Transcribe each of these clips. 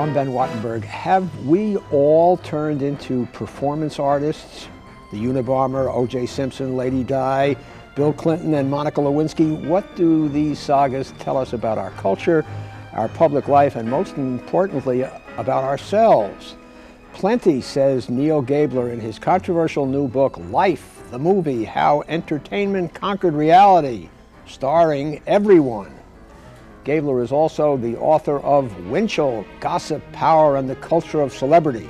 I'm Ben Wattenberg. Have we all turned into performance artists? The Unabomber, O.J. Simpson, Lady Di, Bill Clinton, and Monica Lewinsky. What do these sagas tell us about our culture, our public life, and most importantly, about ourselves? Plenty, says Neal Gabler in his controversial new book, Life, the movie How Entertainment Conquered Reality, starring everyone. Gabler is also the author of Winchell, Gossip, Power, and the Culture of Celebrity.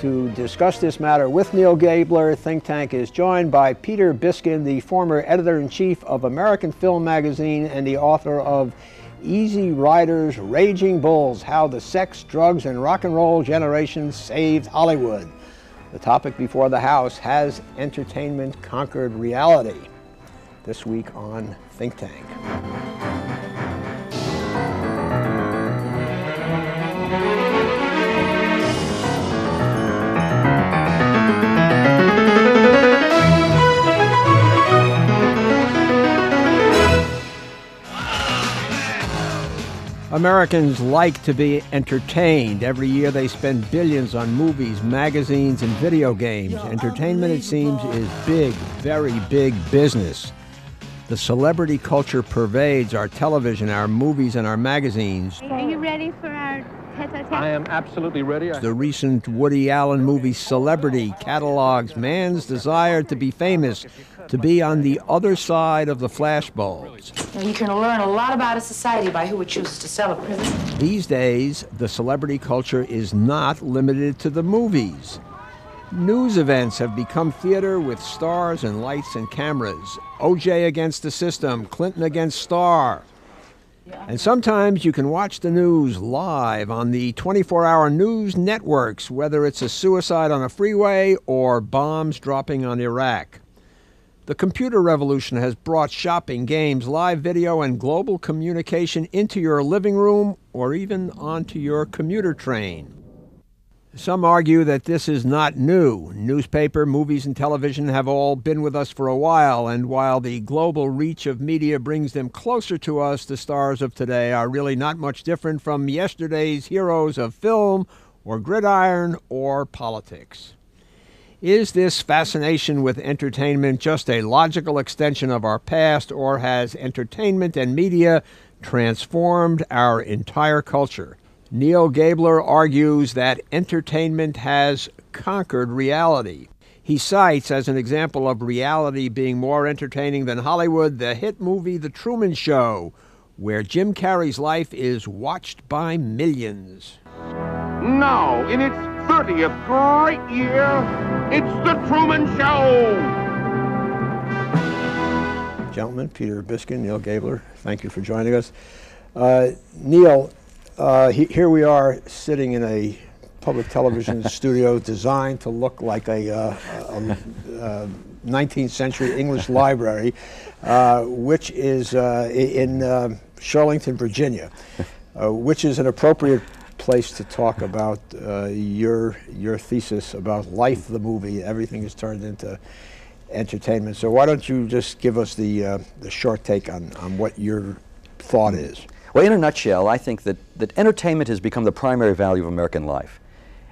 To discuss this matter with Neal Gabler, Think Tank is joined by Peter Biskind, the former editor-in-chief of American Film Magazine and the author of Easy Riders, Raging Bulls, How the Sex, Drugs, and Rock and Roll Generation Saved Hollywood. The topic before the House, Has Entertainment Conquered Reality? This week on Think Tank. Americans like to be entertained. Every year they spend billions on movies, magazines, and video games. Entertainment, it seems, is big, very big business. The celebrity culture pervades our television, our movies, and our magazines. Are you ready for our tete-a-tete? I am absolutely ready. The recent Woody Allen movie Celebrity catalogs man's desire to be famous, to be on the other side of the flashbulbs. You can learn a lot about a society by who it chooses to celebrate. These days, the celebrity culture is not limited to the movies. News events have become theater with stars and lights and cameras. OJ against the system, Clinton against Starr. And sometimes you can watch the news live on the 24 hour news networks, whether it's a suicide on a freeway or bombs dropping on Iraq. The computer revolution has brought shopping, games, live video, and global communication into your living room or even onto your commuter train. Some argue that this is not new. Newspaper, movies, and television have all been with us for a while, and while the global reach of media brings them closer to us, the stars of today are really not much different from yesterday's heroes of film or gridiron or politics. Is this fascination with entertainment just a logical extension of our past, or has entertainment and media transformed our entire culture? Neal Gabler argues that entertainment has conquered reality. He cites as an example of reality being more entertaining than Hollywood the hit movie The Truman Show, where Jim Carrey's life is watched by millions. Now, in its 30th great year, it's The Truman Show! Gentlemen, Peter Biskind, Neal Gabler, thank you for joining us. Uh, Neal, uh, he, here we are sitting in a public television studio designed to look like a, uh, a, a 19th century English library, uh, which is uh, in uh, Virginia, uh, which is an appropriate place to talk about uh, your your thesis about life, the movie. Everything is turned into entertainment. So why don't you just give us the uh, the short take on, on what your thought is? Well, in a nutshell, I think that, that entertainment has become the primary value of American life.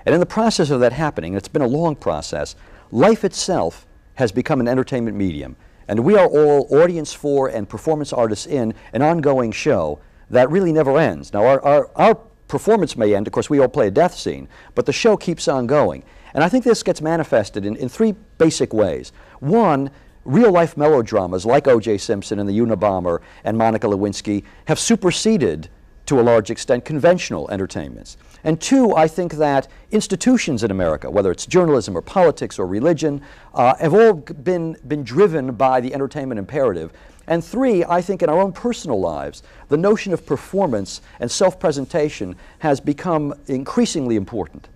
And in the process of that happening, it's been a long process, life itself has become an entertainment medium. And we are all audience for and performance artists in an ongoing show that really never ends. Now, our, our, our performance may end, of course, we all play a death scene, but the show keeps on going. And I think this gets manifested in, in three basic ways. One, real life melodramas like O.J. Simpson and the Unabomber and Monica Lewinsky have superseded, to a large extent, conventional entertainments. And two, I think that institutions in America, whether it's journalism or politics or religion, uh, have all been, been driven by the entertainment imperative. And three, I think in our own personal lives, the notion of performance and self presentation has become increasingly important.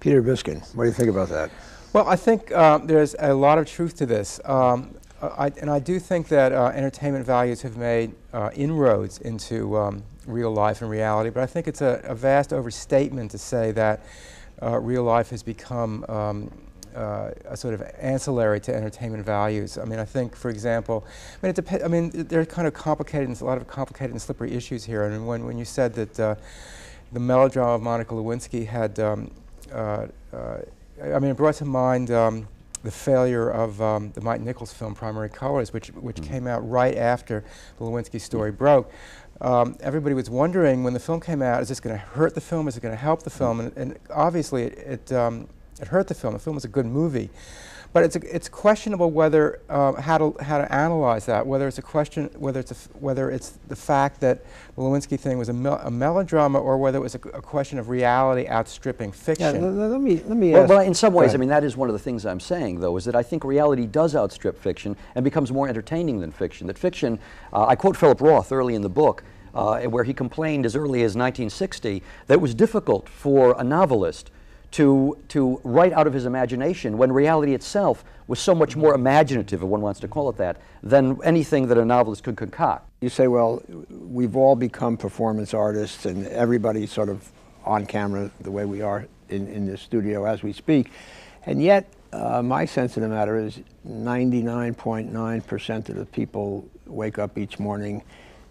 Peter Biskind, what do you think about that? Well, I think uh, there's a lot of truth to this. Um, I, and I do think that uh, entertainment values have made uh, inroads into um, real life and reality, but I think it's a, a vast overstatement to say that uh, real life has become um, uh, a sort of ancillary to entertainment values. I mean, I think, for example, I mean, it I mean, there are kind of complicated, and a lot of complicated and slippery issues here. I mean, when, when you said that uh, the melodrama of Monica Lewinsky had, um, I mean, it brought to mind um, the failure of um, the Mike Nichols film Primary Colors, which, which mm. came out right after the Lewinsky story mm. broke. Um, everybody was wondering when the film came out, is this going to hurt the film? Is it going to help the film? Mm. And, and obviously, it, it, um, it, hurt the film. The film was a good movie. But it's, a, it's questionable whether uh, how, to, how to analyze that, whether it's a question, whether it's, a whether it's the fact that the Lewinsky thing was a, mel a melodrama or whether it was a, a, question of reality outstripping fiction. Yeah, let me, let me well, well, in some ways, I mean, that is one of the things I'm saying, though, is that I think reality does outstrip fiction and becomes more entertaining than fiction. That fiction, uh, I quote Philip Roth early in the book, uh, where he complained as early as 1960 that it was difficult for a novelist to, to write out of his imagination when reality itself was so much more imaginative, if one wants to call it that, than anything that a novelist could concoct. You say, well, we've all become performance artists and everybody's sort of on camera the way we are in, in the studio as we speak. And yet, uh, my sense of the matter is 99.9% of the people wake up each morning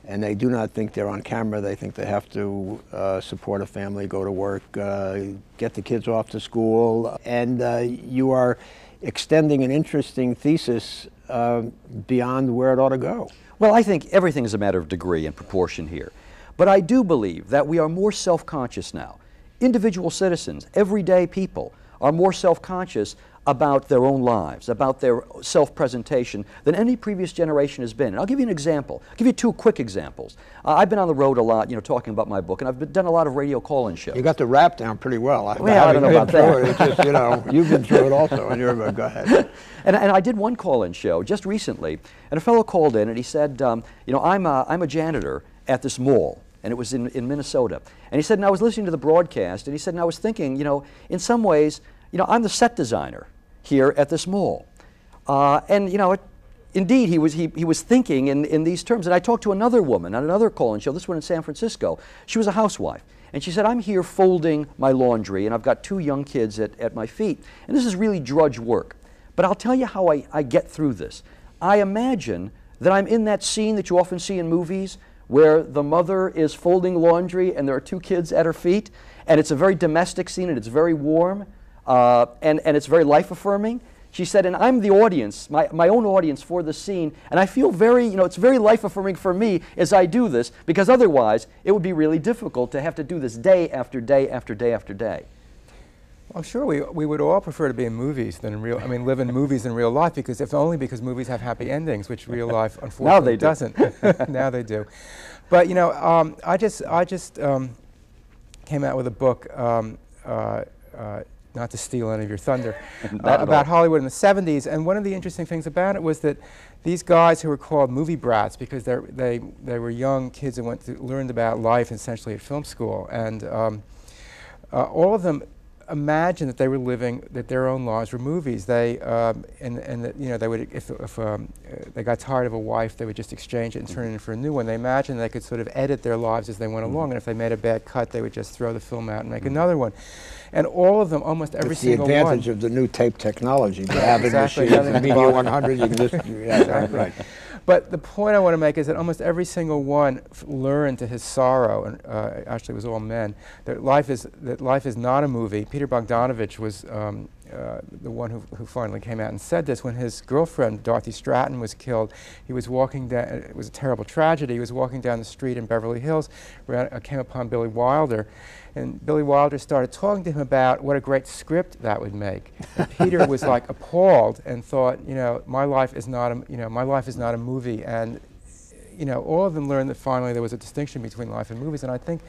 and they do not think they're on camera. They think they have to uh, support a family, go to work, uh, get the kids off to school, and uh, you are extending an interesting thesis uh, beyond where it ought to go. Well, I think everything is a matter of degree and proportion here. But I do believe that we are more self conscious now. Individual citizens, everyday people, are more self conscious about their own lives, about their self presentation than any previous generation has been. And I'll give you an example. I'll give you two quick examples. Uh, I've been on the road a lot, you know, talking about my book, and I've been, done a lot of radio call in shows. You got the rap down pretty well. Well, I don't know about that. It, just, you know, you've been through it also, and you're, go ahead. And, and I did one call in show just recently, and a fellow called in and he said, um, You know, I'm a, I'm a janitor at this mall and it was in, in Minnesota. And he said, and I was listening to the broadcast, and he said, and I was thinking, you know, in some ways, you know, I'm the set designer here at this mall. Uh, and, you know, it, indeed, he was, he, he was thinking in, in these terms. And I talked to another woman on another call-in show, this one in San Francisco. She was a housewife. And she said, I'm here folding my laundry, and I've got two young kids at, at my feet. And this is really drudge work. But I'll tell you how I, I get through this. I imagine that I'm in that scene that you often see in movies where the mother is folding laundry and there are two kids at her feet, and it's a very domestic scene and it's very warm uh, and, and it's very life affirming. She said, and I'm the audience, my, my own audience for the scene, and I feel very, you know, it's very life affirming for me as I do this, because otherwise it would be really difficult to have to do this day after day after day after day. Well, I'm sure we, we would all prefer to be in movies than in real, I mean, live in movies in real life, because if only because movies have happy endings, which real life unfortunately now doesn't. now they do. But, you know, um, I just, I just um, came out with a book, um, uh, uh, not to steal any of your thunder, uh, about Hollywood in the 70s. And one of the interesting things about it was that these guys who were called movie brats because they, they were young kids who went to, learned about life essentially at film school. And um, uh, all of them imagined that they were living, that their own lives were movies. They, um, and, and that, you know, they would, if, if um, uh, they got tired of a wife, they would just exchange it and turn it in for a new one. They imagined they could sort of edit their lives as they went mm -hmm. along. And if they made a bad cut, they would just throw the film out and make mm -hmm. another one. And all of them, almost every it's single one. the advantage one, of the new tape technology. The Avid exactly, machine, the Media 100, you can just, yeah, exactly. right. But the point I want to make is that almost every single one learned to his sorrow, and uh, actually it was all men, that life is, that life is not a movie. Peter Bogdanovich was um, uh, the one who, who finally came out and said this when his girlfriend Dorothy Stratten was killed. He was walking down. It was a terrible tragedy. He was walking down the street in Beverly Hills, ran, uh, came upon Billy Wilder, and Billy Wilder started talking to him about what a great script that would make. And Peter was like appalled and thought, you know, my life is not a, you know, my life is not a movie. And you know, all of them learned that finally there was a distinction between life and movies, and I think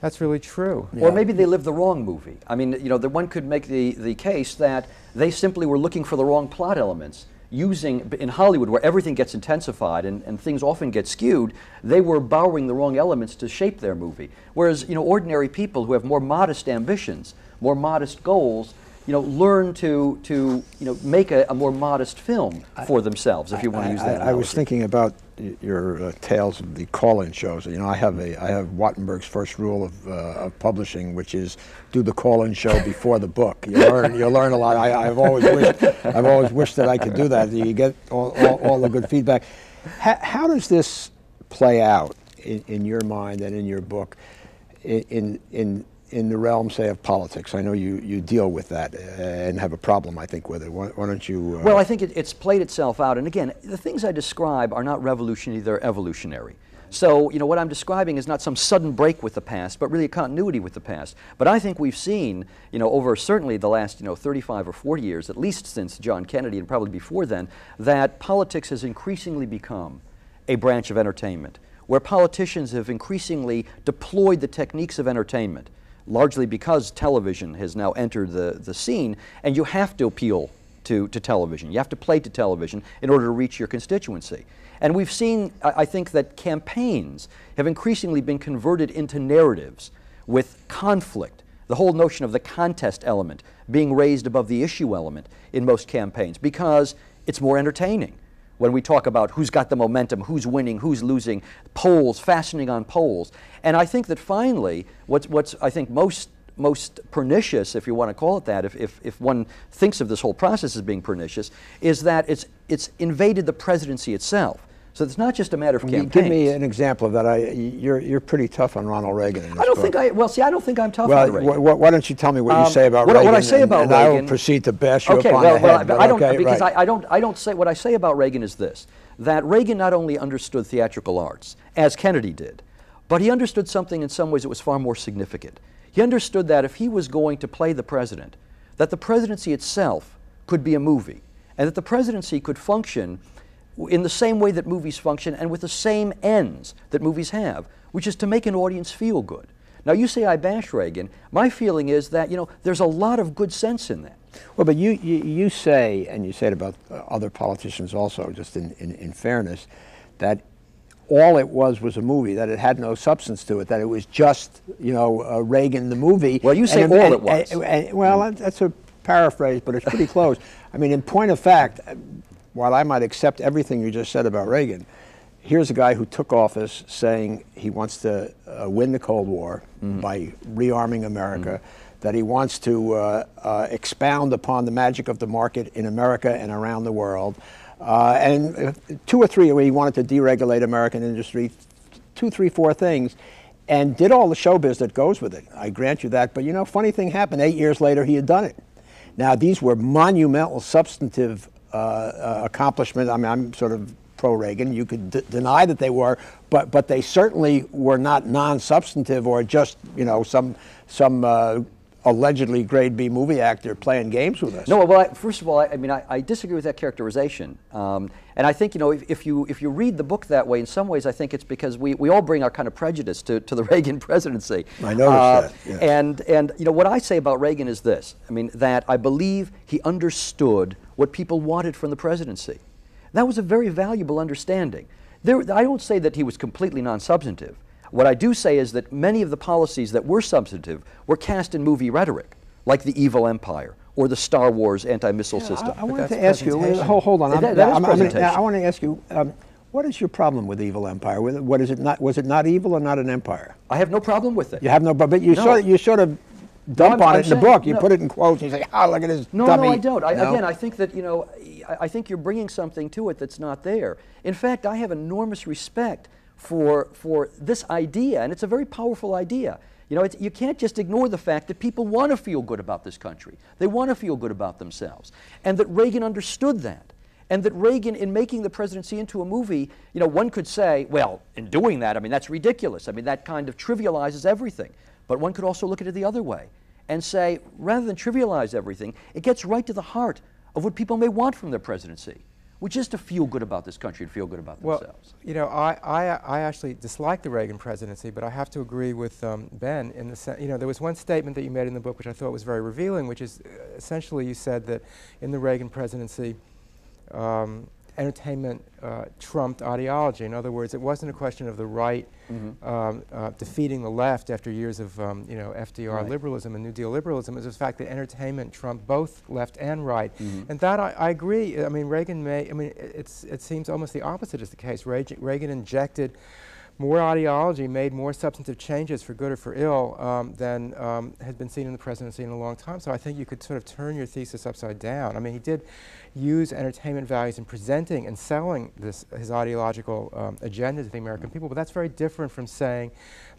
that's really true. Yeah. Or maybe they lived the wrong movie. I mean, you know, the one could make the, the case that they simply were looking for the wrong plot elements. Using, in Hollywood, where everything gets intensified and, and things often get skewed, they were borrowing the wrong elements to shape their movie. Whereas, you know, ordinary people who have more modest ambitions, more modest goals, you know, learn to, to you know, make a, a more modest film for themselves, if you want to use that I, I was thinking about y- your uh, tales of the call-in shows. You know, I have a I have Wattenberg's first rule of, uh, of publishing, which is do the call-in show before the book. You learn you learn a lot. I, I've always wished I've always wished that I could do that. You get all, all, all the good feedback. How, how does this play out in, in your mind and in your book? In in in the realm, say, of politics. I know you, you deal with that uh, and have a problem, I think, with it. Why, why don't you? Uh, Well, I think it, it's played itself out. And again, the things I describe are not revolutionary, they're evolutionary. So, you know, what I'm describing is not some sudden break with the past, but really a continuity with the past. But I think we've seen, you know, over certainly the last, you know, 35 or 40 years, at least since John Kennedy and probably before then, that politics has increasingly become a branch of entertainment, where politicians have increasingly deployed the techniques of entertainment, largely because television has now entered the, the scene, and you have to appeal to, to television. You have to play to television in order to reach your constituency. And we've seen, I, I think, that campaigns have increasingly been converted into narratives with conflict. The whole notion of the contest element being raised above the issue element in most campaigns because it's more entertaining when we talk about who's got the momentum, who's winning, who's losing, polls, fastening on polls. And I think that finally, what's, what's I think most, most pernicious, if you want to call it that, if, if, if one thinks of this whole process as being pernicious, is that it's, it's invaded the presidency itself. So it's not just a matter of campaigns. Give me an example of that. I, you're, you're pretty tough on Ronald Reagan. In this I don't book. think I, well, see, I don't think I'm tough Well, on Reagan. wh- wh- why don't you tell me what you Um, say about what, Reagan? what I say and, about and I will proceed to bash you okay, upon well, the well, head. but but I don't okay, because right. I, I don't I don't say what I say about Reagan is this: that Reagan not only understood theatrical arts as Kennedy did, but he understood something in some ways that was far more significant. He understood that if he was going to play the president, that the presidency itself could be a movie, and that the presidency could function in the same way that movies function and with the same ends that movies have, which is to make an audience feel good. Now, you say I bash Reagan. My feeling is that, you know, there's a lot of good sense in that. Well, but you, you, you say, and you say it about uh, other politicians also, just in, in, in fairness, that all it was was a movie, that it had no substance to it, that it was just, you know, uh, Reagan the movie. Well, you say And- all and- it was. and- well, that's a paraphrase, but it's pretty close. I mean, in point of fact, while I might accept everything you just said about Reagan, here's a guy who took office saying he wants to uh, win the Cold War Mm-hmm. by rearming America, that he wants to uh, uh, expound upon the magic of the market in America and around the world. Uh, and two or three, he wanted to deregulate American industry, two, three, four things, and did all the showbiz that goes with it. I grant you that. But you know, funny thing happened. Eight years later, he had done it. Now, these were monumental, substantive uh, uh. I mean, I'm sort of pro-Reagan. You could d- deny that they were, but but they certainly were not non-substantive or just you know some some uh, allegedly grade B movie actor playing games with us. No, well, I, first of all, I, I mean, I, I disagree with that characterization. Um, and I think, you know, if, if, you, if you read the book that way, in some ways, I think it's because we, we all bring our kind of prejudice to, to the Reagan presidency. I noticed that, yes. And, and, you know, what I say about Reagan is this I mean, that I believe he understood what people wanted from the presidency. That was a very valuable understanding. There, I don't say that he was completely non substantive. What I do say is that many of the policies that were substantive were cast in movie rhetoric, like the evil empire or the Star Wars anti missile system. I, I wanted to ask you. Hold, hold on. I'm- That- that I'm- I'm gonna-. I want to ask you. Um, what is your problem with Evil Empire? What is it not? Was it not evil or not an empire? I have no problem with it. You have no, problem, but you No. sort of, you sort of dump I'm- on I'm it in the book. You no. put it in quotes. and You say, "Oh, look at this No, dummy." no, I don't. I, No? Again, I think that you know, I, I think you're bringing something to it that's not there. In fact, I have enormous respect for for this idea, and it's a very powerful idea. You know, it's, you can't just ignore the fact that people want to feel good about this country. They want to feel good about themselves, and that Reagan understood that. And that Reagan, in making the presidency into a movie, you know, one could say, well, in doing that, I mean, that's ridiculous. I mean, that kind of trivializes everything. But one could also look at it the other way and say, rather than trivialize everything, it gets right to the heart of what people may want from their presidency, which is to feel good about this country and feel good about Well, themselves. you know, I, I, I actually dislike the Reagan presidency, but I have to agree with um, Ben in the sense, you know, there was one statement that you made in the book which I thought was very revealing, which is uh, essentially you said that in the Reagan presidency, um, entertainment uh, trumped ideology. In other words, it wasn't a question of the right Mm-hmm. um, uh, defeating the left after years of um, you know FDR Right. liberalism and New Deal liberalism. It was the fact that entertainment trumped both left and right, Mm-hmm. and that I, I agree. I mean, Reagan may. I mean, it, it's it seems almost the opposite is the case. Reagan, Reagan injected more ideology, made more substantive changes for good or for ill um, than um, had been seen in the presidency in a long time. So I think you could sort of turn your thesis upside down. I mean, he did use entertainment values in presenting and selling this his ideological um, agenda to the American people, but that's very different from saying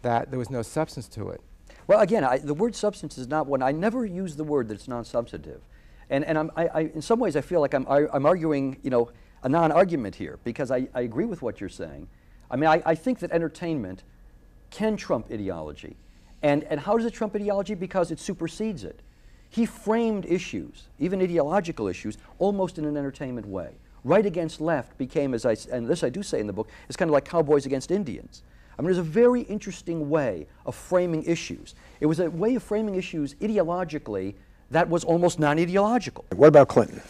that there was no substance to it. Well, again, I, the word substance is not one. I never use the word that's non-substantive, and and I'm, I, I, in some ways I feel like I'm I, I'm arguing you know a non-argument here because I, I agree with what you're saying. I mean, I, I think that entertainment can trump ideology, and and how does it trump ideology? Because it supersedes it. He framed issues, even ideological issues, almost in an entertainment way. Right against left became, as I, and this I do say in the book, is kind of like cowboys against Indians. I mean, there's a very interesting way of framing issues. It was a way of framing issues ideologically that was almost non-ideological. What about Clinton?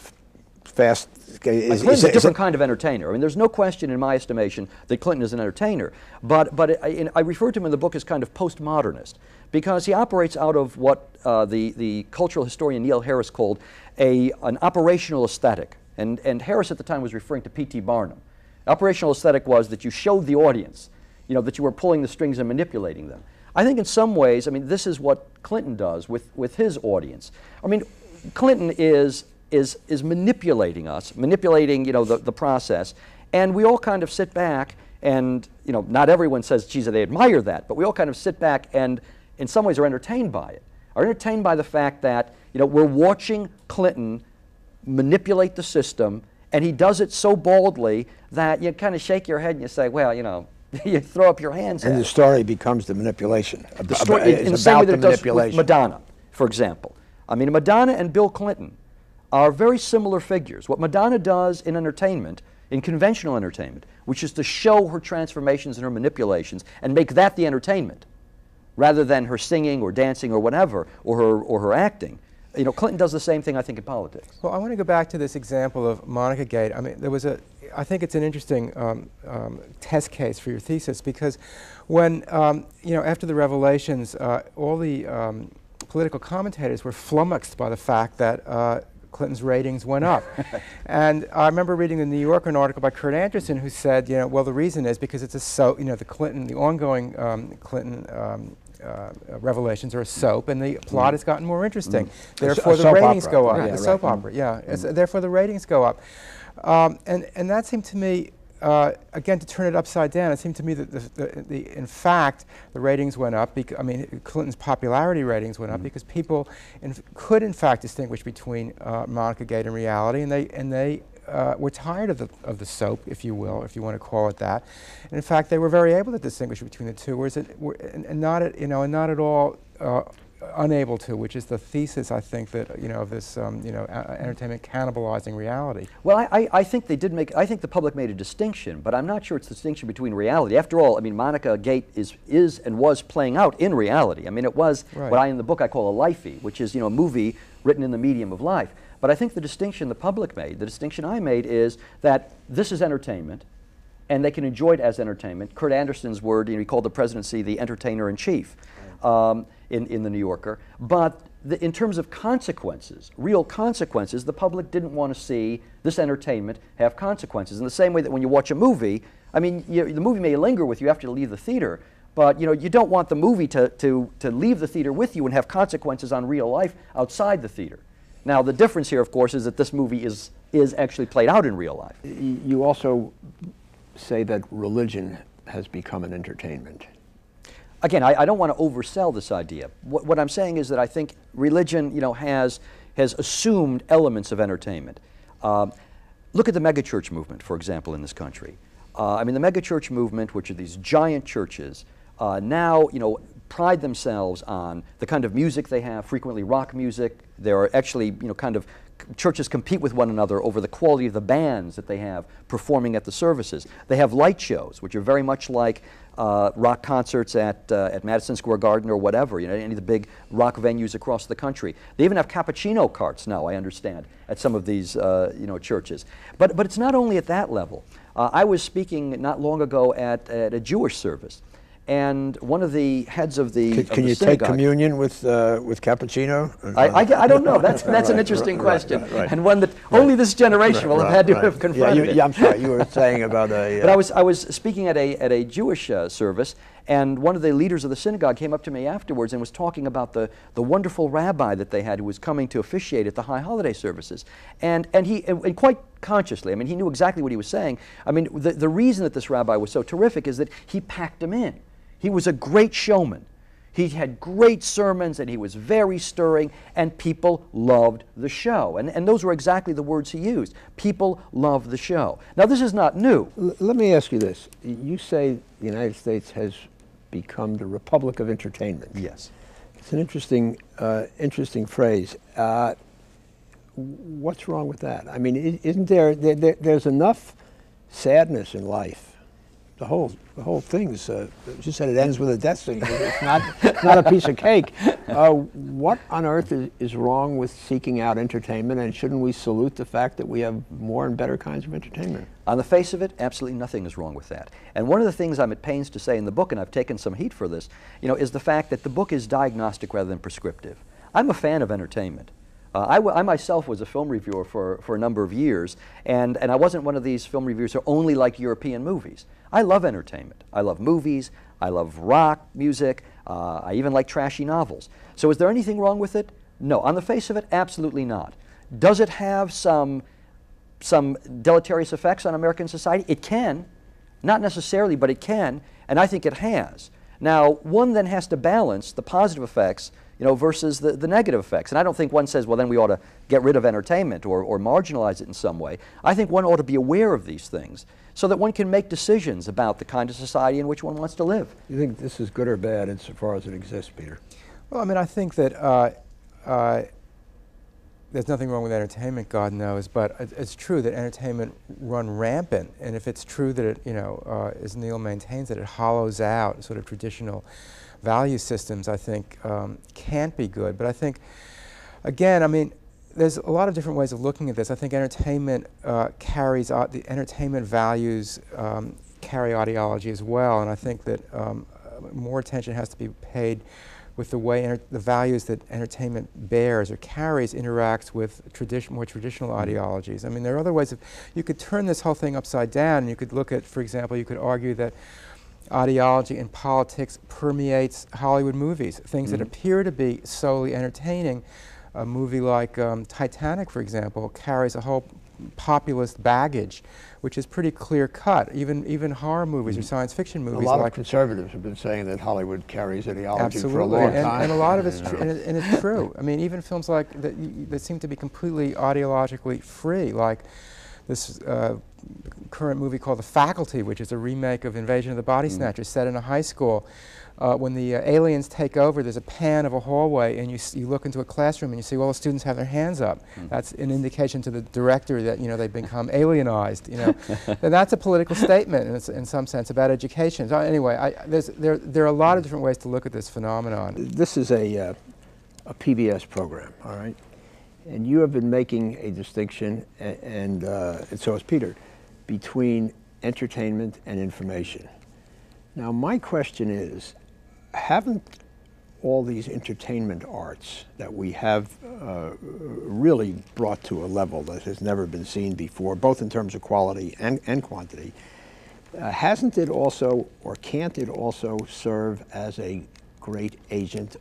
Fast. Is, Clinton's is- a different kind of entertainer. I mean, there's no question in my estimation that Clinton is an entertainer. But, but I, I refer to him in the book as kind of postmodernist because he operates out of what uh, the, the cultural historian Neil Harris called a, an operational aesthetic. And, and Harris at the time was referring to P.T. Barnum. Operational aesthetic was that you showed the audience, you know, that you were pulling the strings and manipulating them. I think in some ways, I mean, this is what Clinton does with, with his audience. I mean, Clinton is, is, is manipulating us, manipulating, you know, the, the process, and we all kind of sit back and, you know, not everyone says, geez, they admire that, but we all kind of sit back and in some ways are entertained by it, are entertained by the fact that, you know, we're watching Clinton manipulate the system, and he does it so boldly that you kind of shake your head and you say, well, you know, you throw up your hands and the it. story becomes the manipulation. The story, ab- in the same way about that the it does. Madonna, for example. I mean, Madonna and Bill Clinton are very similar figures. What Madonna does in entertainment, in conventional entertainment, which is to show her transformations and her manipulations and make that the entertainment, rather than her singing or dancing or whatever, or her, or her acting. You know, Clinton does the same thing, I think, in politics. Well, I want to go back to this example of Monica Gate. I mean, there was a, I think it's an interesting um, um, test case for your thesis because when, um, you know, after the revelations, uh, all the um, political commentators were flummoxed by the fact that uh, Clinton's ratings went up. and I remember reading the New Yorker an article by Kurt Andersen who said, you know, well, the reason is because it's a so, you know, the Clinton, the ongoing um, Clinton um, uh, revelations are a soap, and the plot has gotten more interesting. Therefore, the ratings opera. go up. Yeah, the right. soap opera, yeah. It's- therefore, the ratings go up. Um, and, and that seemed to me, uh, again, to turn it upside down, it seemed to me that, the, the, the, in fact, the ratings went up. I mean, Clinton's popularity ratings went up because people in could, in fact, distinguish between uh, Monica Gate and reality, and they, and they uh, were tired of the, of the soap, if you will, if you want to call it that. And in fact, they were very able to distinguish between the two, whereas it, were, and, and not, at, you know, and not at all uh, unable to, which is the thesis, I think, that, you know, of this, um, you know, entertainment cannibalizing reality. Well, I, I, I think they did make, I think the public made a distinction, but I'm not sure it's a distinction between reality. After all, I mean, Monica Gate is, is and was playing out in reality. I mean, it was Right. what I, in the book, I call a lifie, which is, you know, a movie written in the medium of life. But I think the distinction the public made, the distinction I made is that this is entertainment, and they can enjoy it as entertainment. Kurt Andersen's word, you know, he called the presidency the entertainer in chief um, in, in the New Yorker. But the, in terms of consequences, real consequences, the public didn't want to see this entertainment have consequences. In the same way that when you watch a movie, I mean, you, the movie may linger with you after you leave the theater, but you know, you don't want the movie to, to, to leave the theater with you and have consequences on real life outside the theater. Now, the difference here, of course, is that this movie is, is actually played out in real life. You also say that religion has become an entertainment. Again, I, I don't want to oversell this idea. What, what I'm saying is that I think religion, you know, has has assumed elements of entertainment. Um, look at the megachurch movement, for example, in this country. Uh, I mean, the megachurch movement, which are these giant churches, uh, now you know pride themselves on the kind of music they have, frequently rock music. There are actually you know kind of churches compete with one another over the quality of the bands that they have performing at the services. They have light shows, which are very much like uh, rock concerts at, uh, at Madison Square Garden or whatever, you know, any of the big rock venues across the country. They even have cappuccino carts now, I understand, at some of these uh, you know, churches. But, but it's not only at that level. Uh, I was speaking not long ago at, at a Jewish service, and one of the heads of the Can, of can the you take communion with uh, with cappuccino? I, I, I don't know. That's, that's an interesting right, question, right, right. and one that only this generation will have had to Right, have confronted. Yeah, you, yeah, I'm sorry. You were saying about a. But uh, I was, I was speaking at a, at a Jewish uh, service, and one of the leaders of the synagogue came up to me afterwards and was talking about the, the wonderful rabbi that they had who was coming to officiate at the high holiday services. And, and he, and, and quite consciously, I mean, he knew exactly what he was saying. I mean, the, the reason that this rabbi was so terrific is that he packed them in. He was a great showman. He had great sermons and he was very stirring, and people loved the show. And, and those were exactly the words he used. People loved the show. Now, this is not new. L- let me ask you this. You say the United States has become the republic of entertainment. Yes. It's an interesting, uh, interesting phrase. Uh, what's wrong with that? I mean, isn't there, there, there there's enough sadness in life. The whole, the whole thing's, uh, you said it ends with a death scene. It's not, it's not a piece of cake. Uh, what on earth is, is wrong with seeking out entertainment, and shouldn't we salute the fact that we have more and better kinds of entertainment? On the face of it, absolutely nothing is wrong with that. And one of the things I'm at pains to say in the book, and I've taken some heat for this, you know, is the fact that the book is diagnostic rather than prescriptive. I'm a fan of entertainment. Uh, I, myself was a film reviewer for, for a number of years, and, and I wasn't one of these film reviewers who only liked European movies. I love entertainment. I love movies. I love rock music. Uh, I even like trashy novels. So is there anything wrong with it? No. On the face of it, absolutely not. Does it have some some deleterious effects on American society? It can. Not necessarily, but it can, and I think it has. Now, one then has to balance the positive effects you know, versus the, the negative effects. And I don't think one says, well, then we ought to get rid of entertainment or, or marginalize it in some way. I think one ought to be aware of these things so that one can make decisions about the kind of society in which one wants to live. You think this is good or bad insofar as it exists, Peter? Well, I mean, I think that uh, uh, there's nothing wrong with entertainment, God knows, but it, it's true that entertainment run rampant, and if it's true that it, you know, uh, as Neal maintains, that it hollows out sort of traditional value systems, I think um, can't be good. But I think, again, I mean, there's a lot of different ways of looking at this. I think entertainment uh, carries uh, the entertainment values um, carry ideology as well, and I think that um, more attention has to be paid with the way the values that entertainment bears or carries interacts with tradition, more traditional ideologies. I mean, there are other ways of you could turn this whole thing upside down, you could look at, for example, you could argue that ideology and politics permeates Hollywood movies. Things that appear to be solely entertaining, a movie like um, Titanic, for example, carries a whole populist baggage, which is pretty clear cut. Even even horror movies or science fiction movies. A lot like of conservatives have been saying that Hollywood carries ideology Absolutely, for a long and, time. and a lot of it's tr- and, it, and it's true. I mean, even films like that, that seem to be completely ideologically free, like this uh, current movie called The Faculty, which is a remake of Invasion of the Body Snatchers, set in a high school. Uh, when the uh, aliens take over, there's a pan of a hallway, and you, s- you look into a classroom and you see all the students have their hands up. That's an indication to the director that you know they've become alienized. You know, and that's a political statement in, in some sense about education. So anyway, I, there's, there, there are a lot of different ways to look at this phenomenon. this is a, uh, a PBS program, all right? And you have been making a distinction, and, uh, and so has Peter, between entertainment and information. Now, my question is haven't all these entertainment arts that we have uh, really brought to a level that has never been seen before, both in terms of quality and, and quantity, uh, hasn't it also, or can't it also serve as a great agent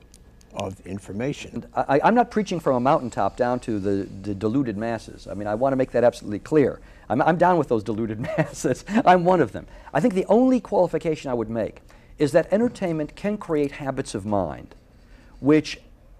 of information? I, I'm not preaching from a mountaintop down to the, the deluded masses. I mean, I want to make that absolutely clear. I'm, I'm down with those deluded masses. I'm one of them. I think the only qualification I would make is that entertainment can create habits of mind which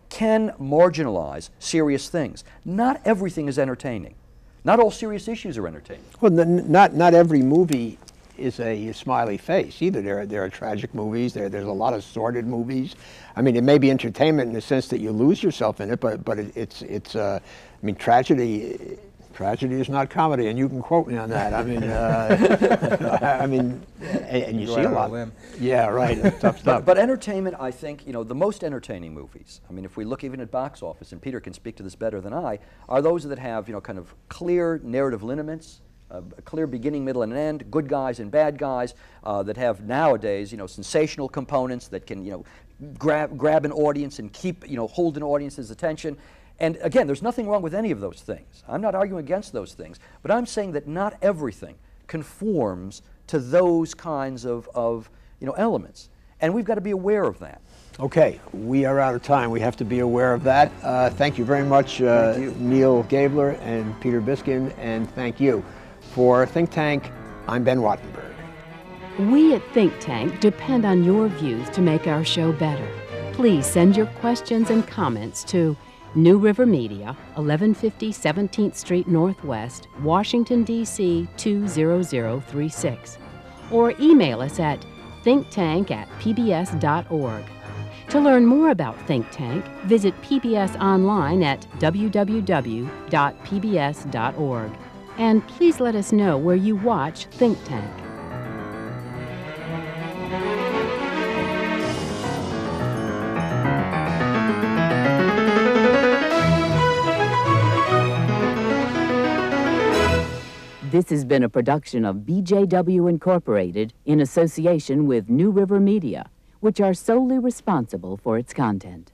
can marginalize serious things. Not everything is entertaining. Not all serious issues are entertaining. Well, n- not, not every movie is a smiley face either. There are, there are tragic movies, there, there's a lot of sordid movies. I mean, it may be entertainment in the sense that you lose yourself in it, but, but it, it's, it's uh, I mean, tragedy, Tragedy is not comedy, and you can quote me on that. I mean, uh, I mean, and, and you Go see a lot. a. Yeah, right. tough stuff. But, but entertainment, I think, you know, the most entertaining movies, I mean, if we look even at box office, and Peter can speak to this better than I, are those that have, you know, kind of clear narrative lineaments, a clear beginning, middle, and end, good guys and bad guys, uh, that have nowadays, you know, sensational components that can, you know, grab, grab an audience and keep, you know, hold an audience's attention. And again, there's nothing wrong with any of those things. I'm not arguing against those things, but I'm saying that not everything conforms to those kinds of, of you know, elements. And we've got to be aware of that. Okay, we are out of time. We have to be aware of that. Uh, thank you very much, uh, you. Neal Gabler and Peter Biskind, and thank you. For Think Tank, I'm Ben Wattenberg. We at Think Tank depend on your views to make our show better. Please send your questions and comments to New River Media, 1150 17th Street Northwest, Washington, D.C. 20036, or email us at thinktank at pbs.org. To learn more about Think Tank, visit PBS online at www.pbs.org. And please let us know where you watch Think Tank. This has been a production of BJW Incorporated in association with New River Media, which are solely responsible for its content.